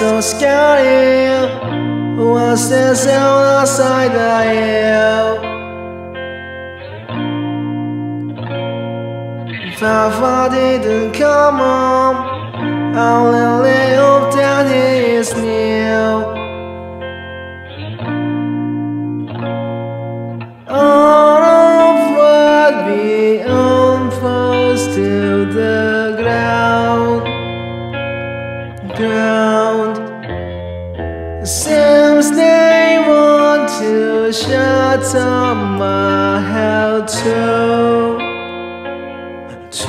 So scary. What's sound outside the hill? Papa didn't come home. I only hope that he is new. All of what own falls to the ground. Ground. Seems Too.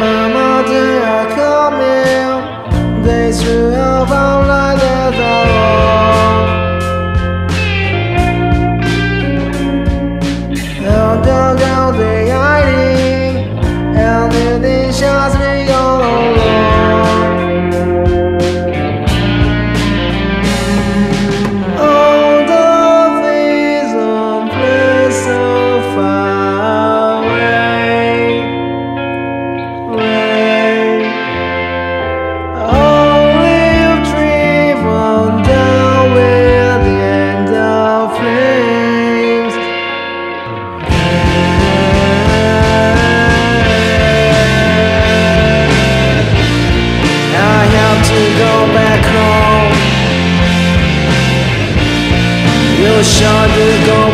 Mama, they are coming. Ocean de Gaulle